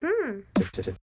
嗯，谢谢。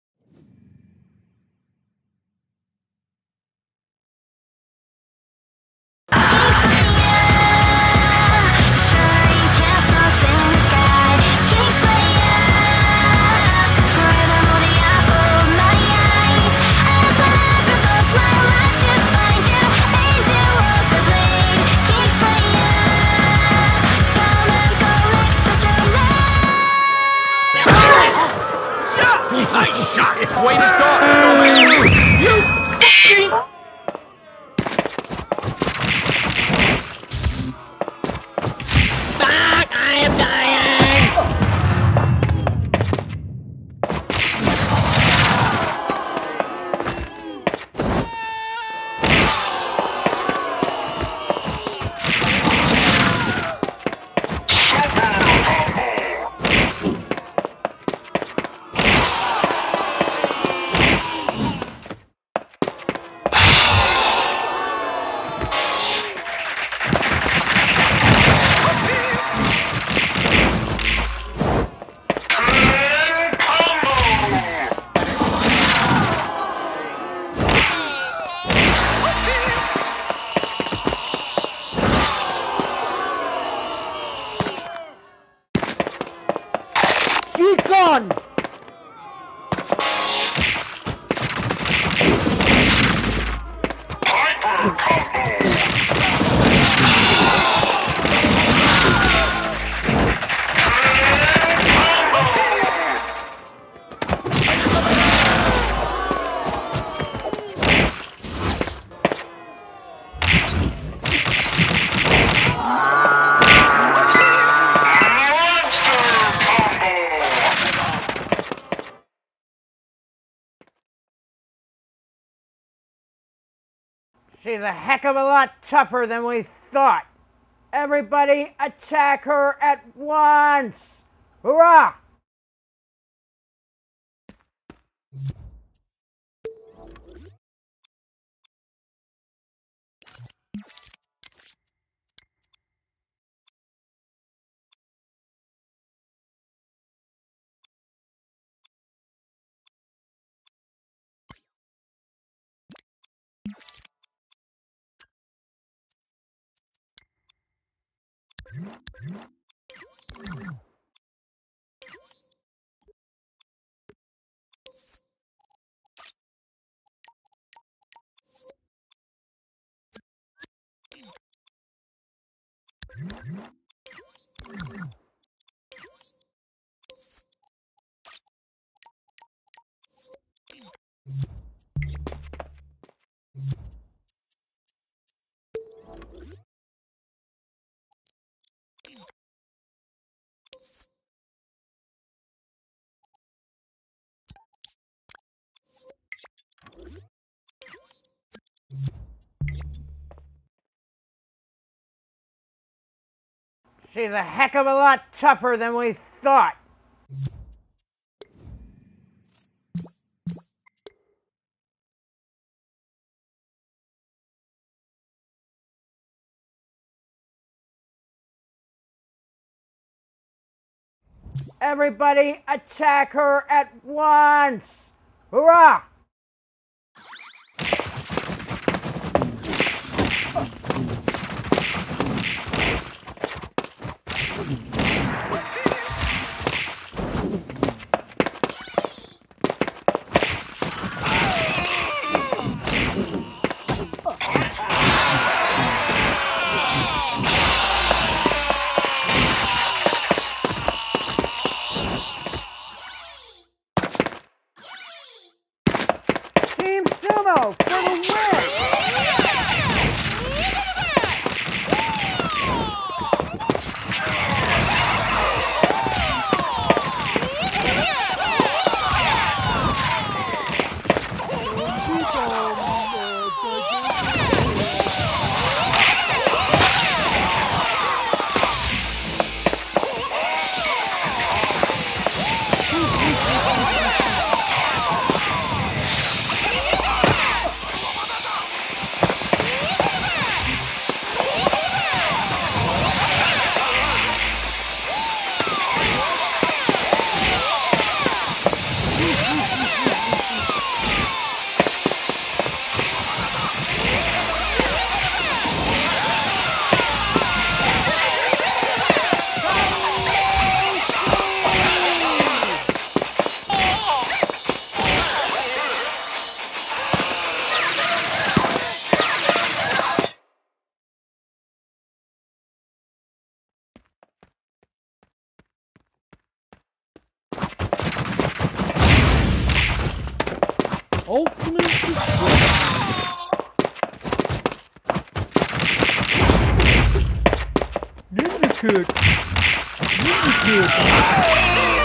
Chicken! She's a heck of a lot tougher than we thought. Everybody attack her at once! Hurrah! すごい。She's a heck of a lot tougher than we thought. Everybody attack her at once! Hurrah! Sumo for the win! could. You could.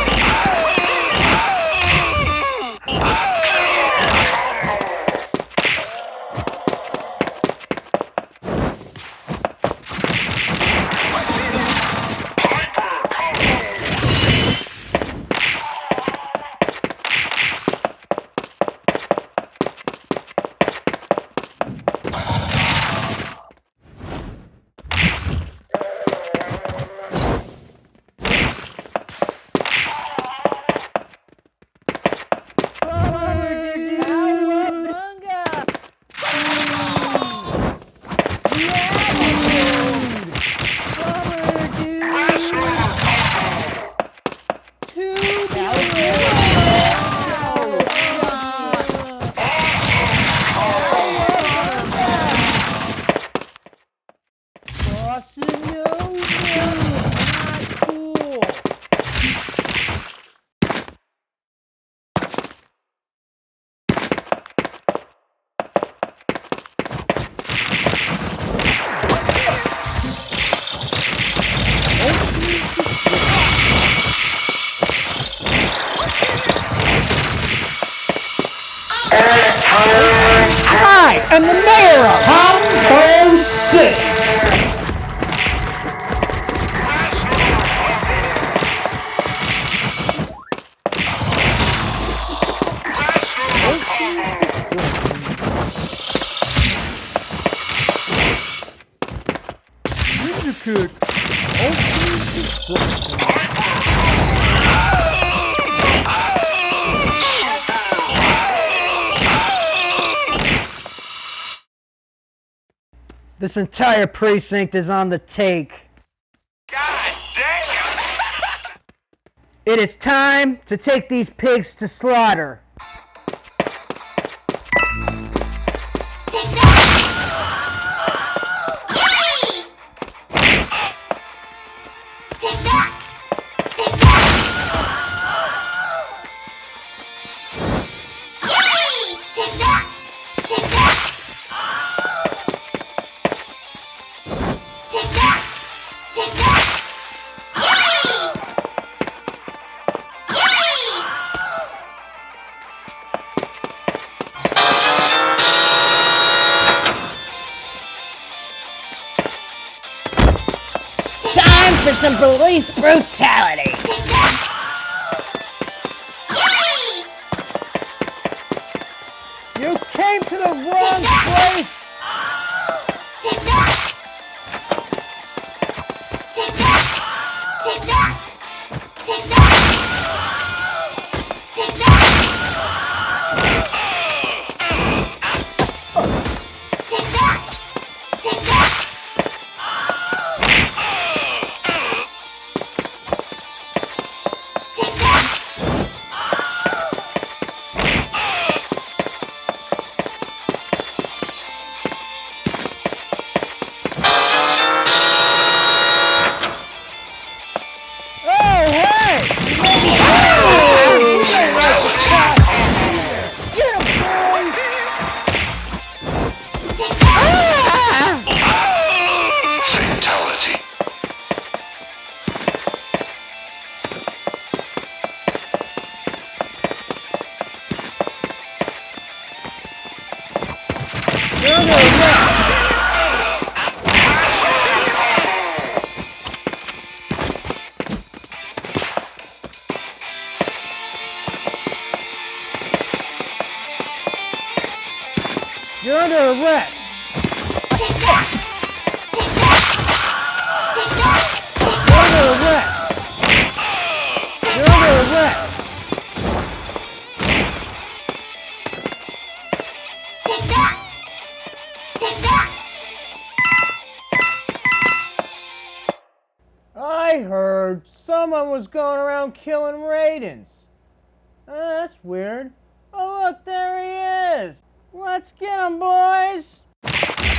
This entire precinct is on the take. God damn! it is time to take these pigs to slaughter. came to the wrong place! going around killing Raidens. Ah, that's weird. Oh, look, there he is. Let's get him, boys.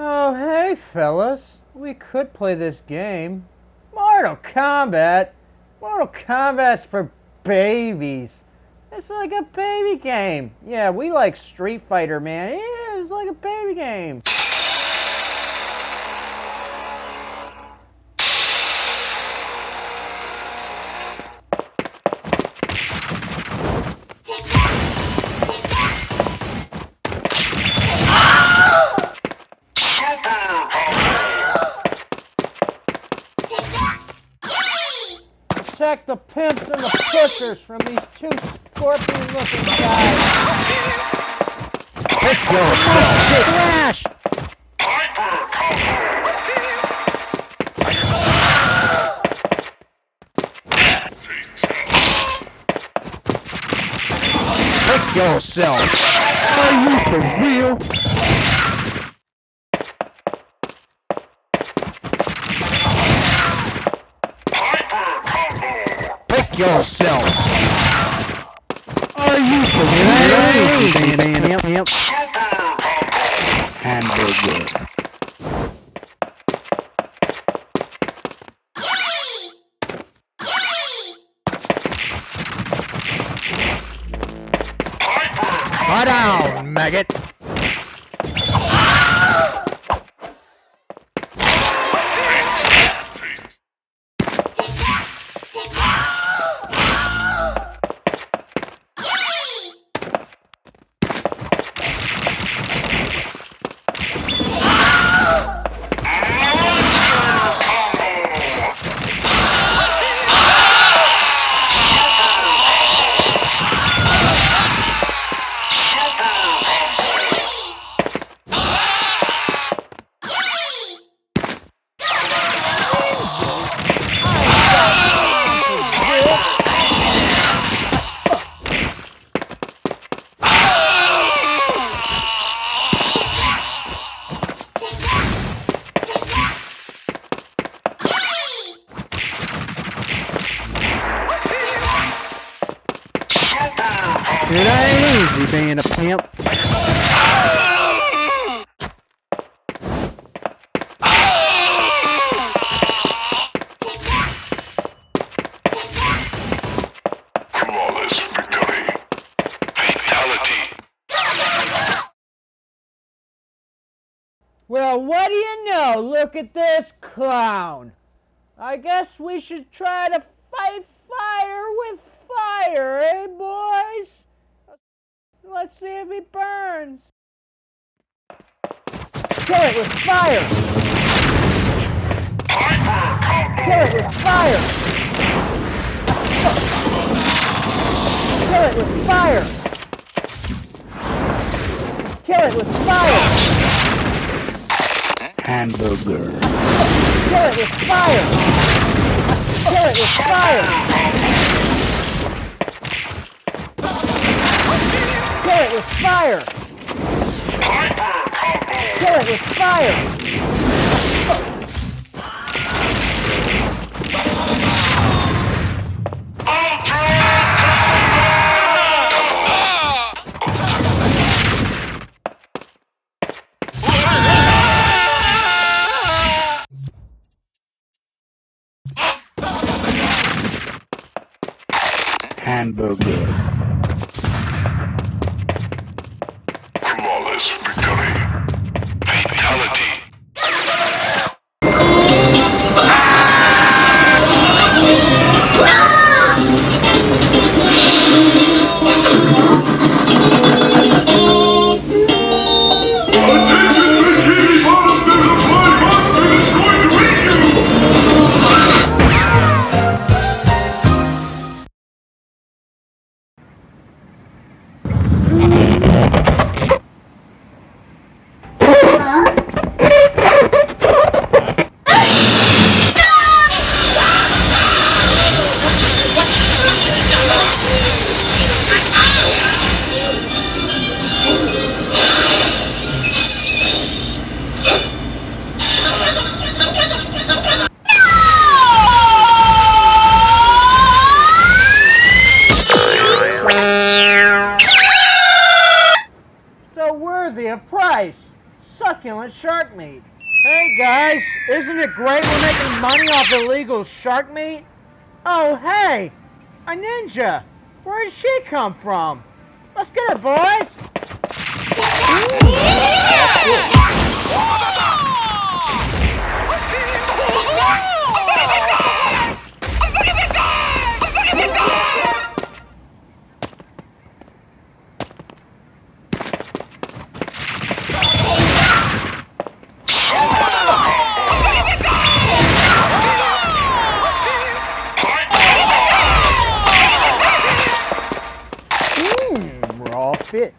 Oh, hey, fellas. We could play this game. Mortal Kombat? Mortal Kombat's for babies. It's like a baby game. Yeah, we like Street Fighter, man. Yeah, it's like a baby game. Take that! Take that! Take that! Protect the pimps and the pushers from these two scorpion-looking guys. Pick yourself. Flash! Pick yourself. Are you for real? Lie down, maggot. We should try to fight fire with fire, eh, boys? Let's see if he burns. Kill it with fire! Kill it with fire! Kill it with fire! Kill it with fire! Hamburger. Kill it with fire! Kill it with fire! Kill it with fire! Kill it with fire! Hamburger. Flawless shark meat? Oh hey, a ninja. Where did she come from? Let's get her, boys. て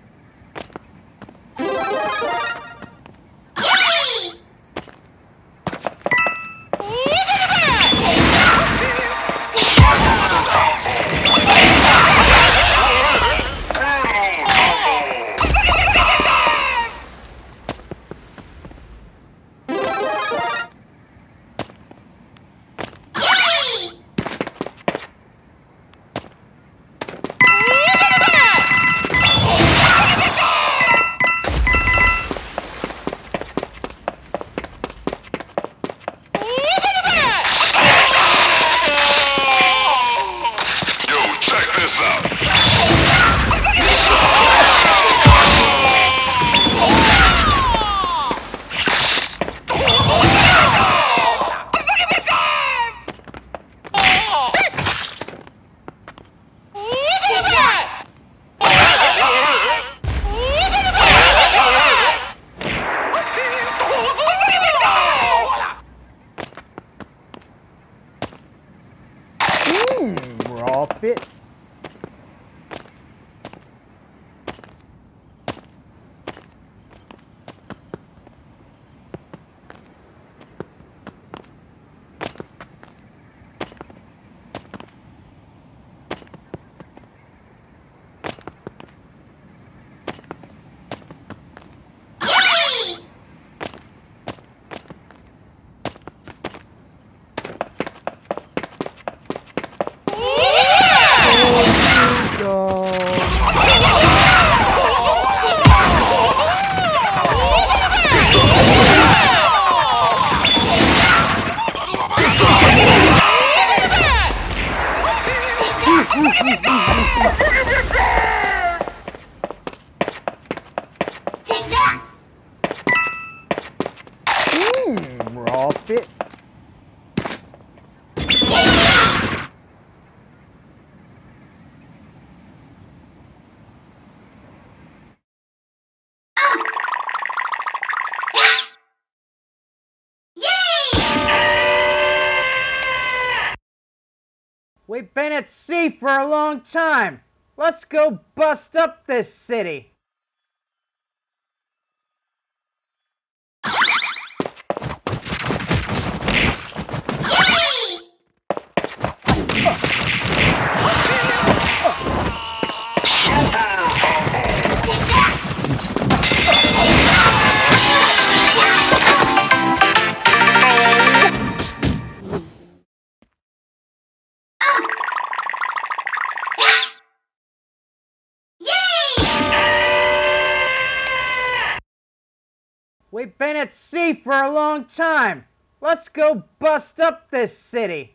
sea for a long time. Let's go bust up this city. Been at sea for a long time. Let's go bust up this city.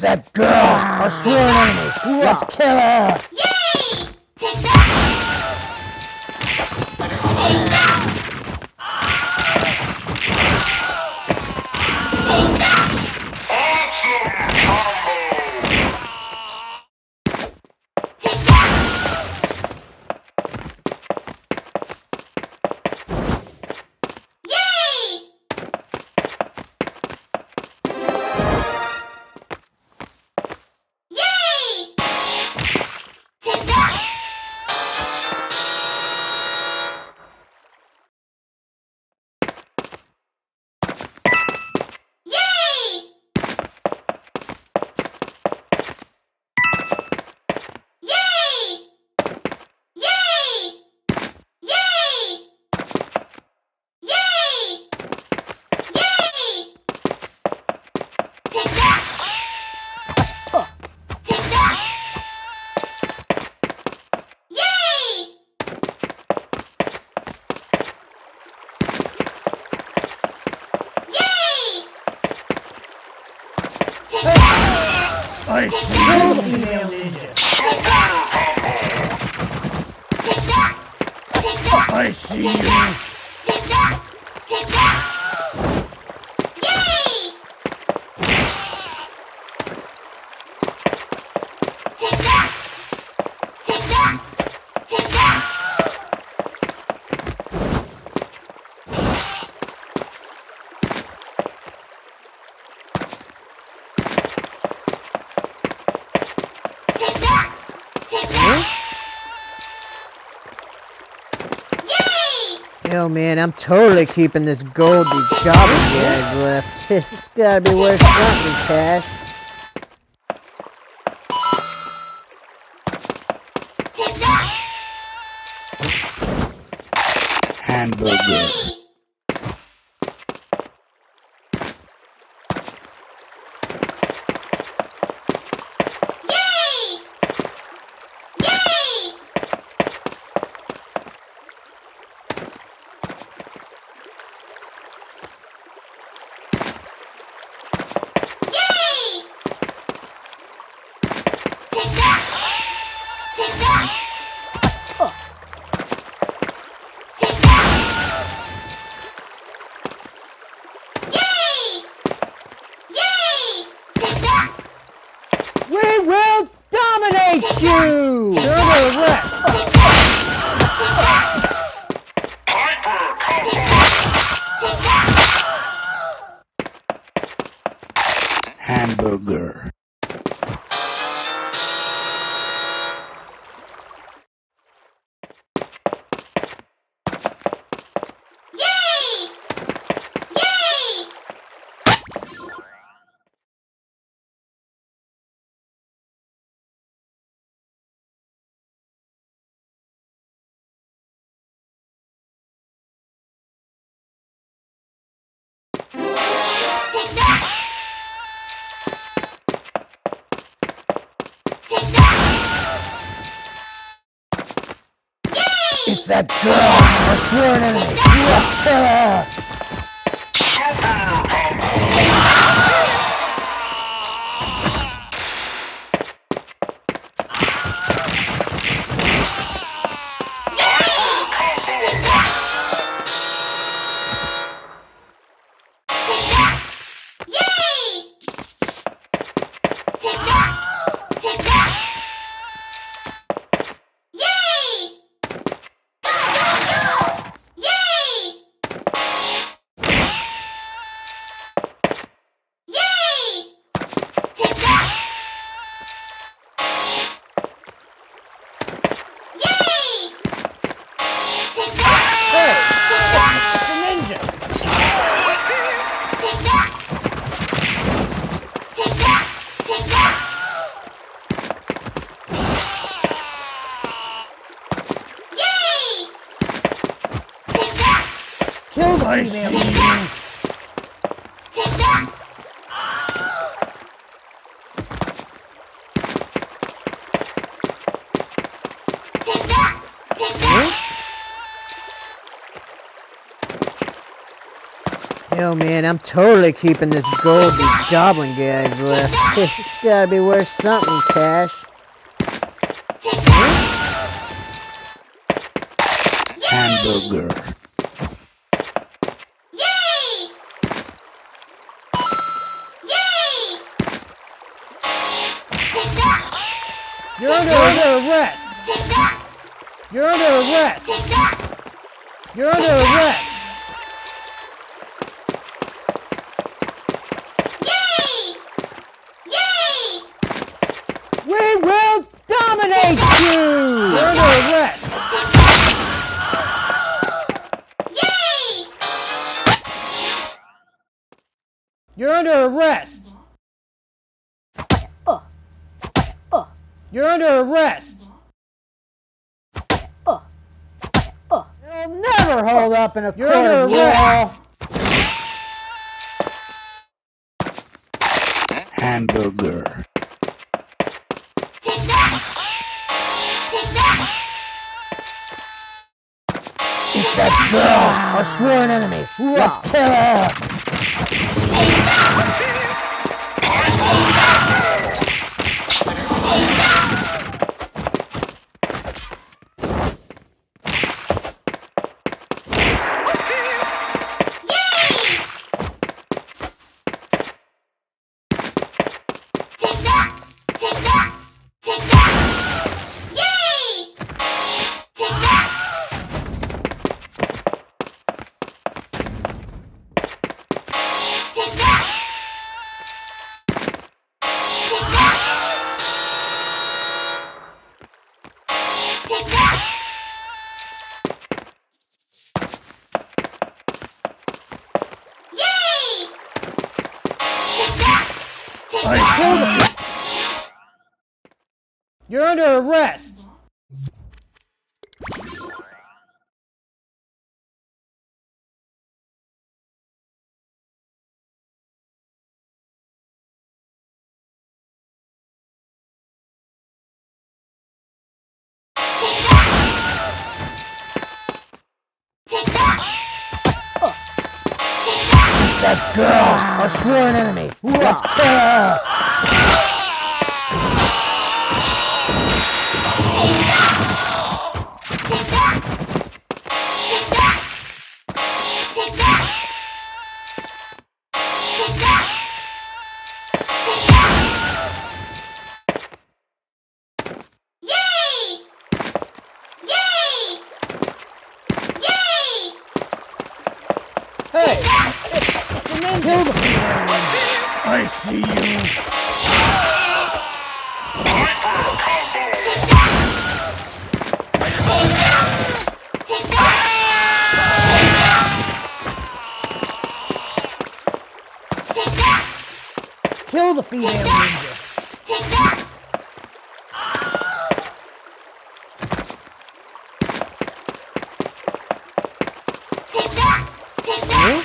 that girl! Our dear enemy! Let's kill her! Yay! Take that! know, man. I'm totally keeping this gold these bag guys left. it's gotta be worth something, Cash. Hamburger. that door! We're! I'm totally keeping this gold these goblin guys left. it's gotta be worth something, Cash. Hamburger. Yay! Yay! Take that! You're under, under arrest! Take that! You're under arrest! Take that! You're under arrest! Under arrest! You're under arrest! You'll never hold up in a You're court of law! Hamburger. Take that! Take that! That girl! A sworn enemy! Let's kill her! Take girl! A sworn enemy! Let's kill her! Kill the I see you! Take that! Take that! Take that! Kill the female Take that! ninja! Take that! Take that! Take that!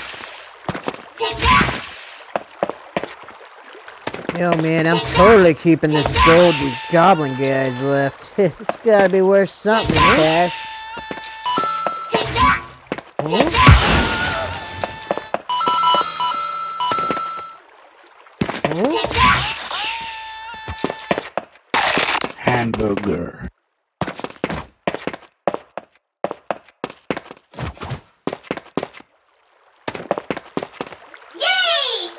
Take that! Yo, man, I'm totally keeping this gold these goblin guys left. it's gotta be worth something, Cash. Take that! Take that! Take that! Hamburger. Yay!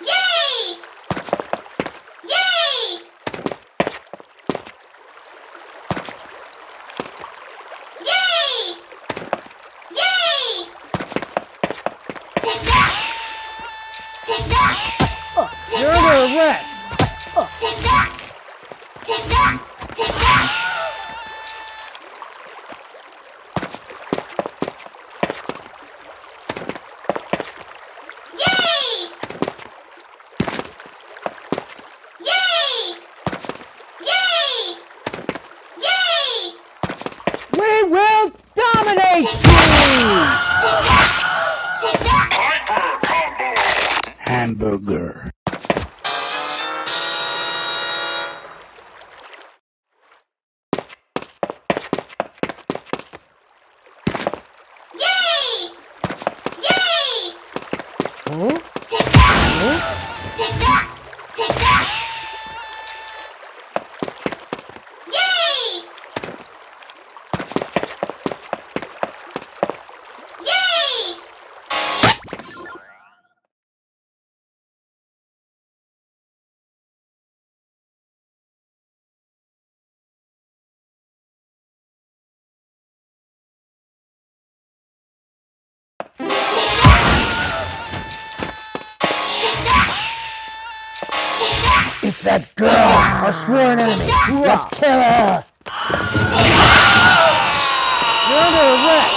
Yay! Yay! Yay! Yay! Take that! Take that! Arrest! Take that! Take that! Take that! Let's kill her. You're under arrest.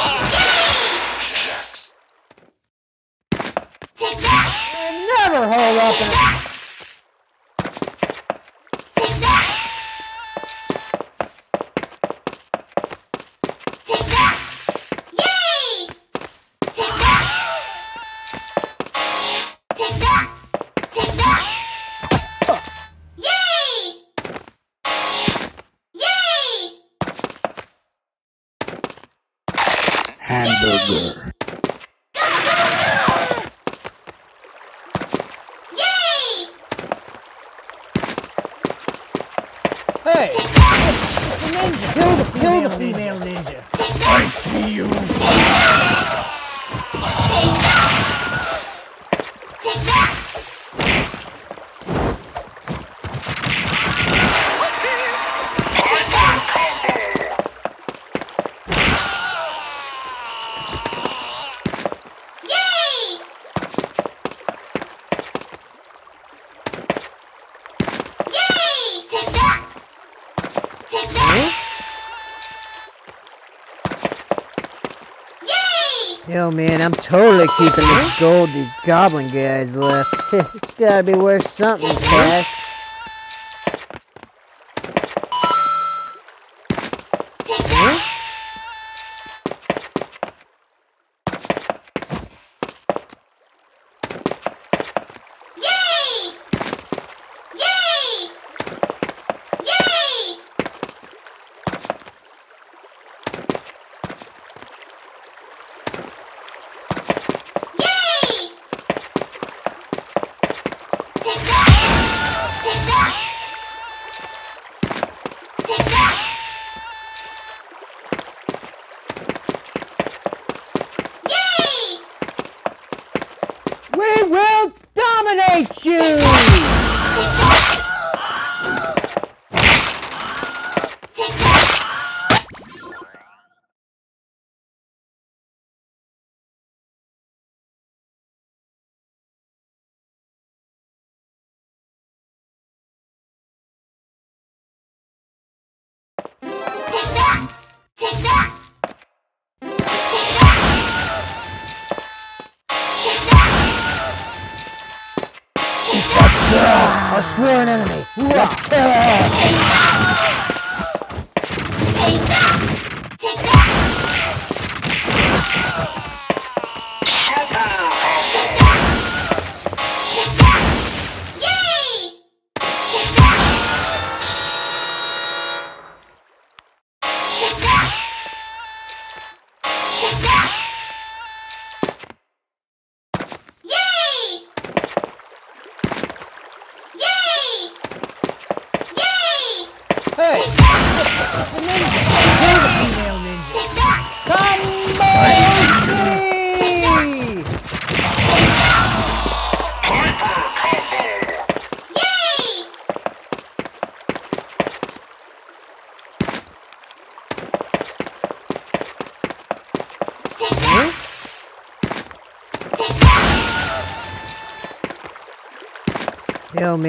Take that. Never hold up. totally keeping this gold these goblin guys left. it's gotta be worth something, Cash. Take!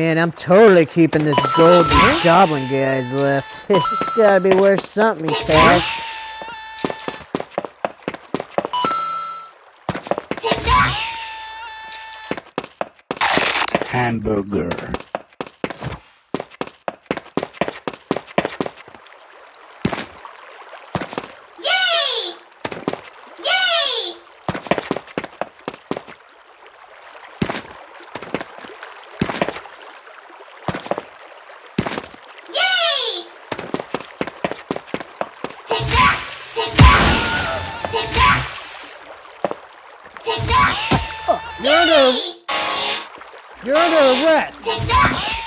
Man, I'm totally keeping this gold goblin guy's left. it's gotta be worth something, Pat. Hamburger. You're under, you're under arrest.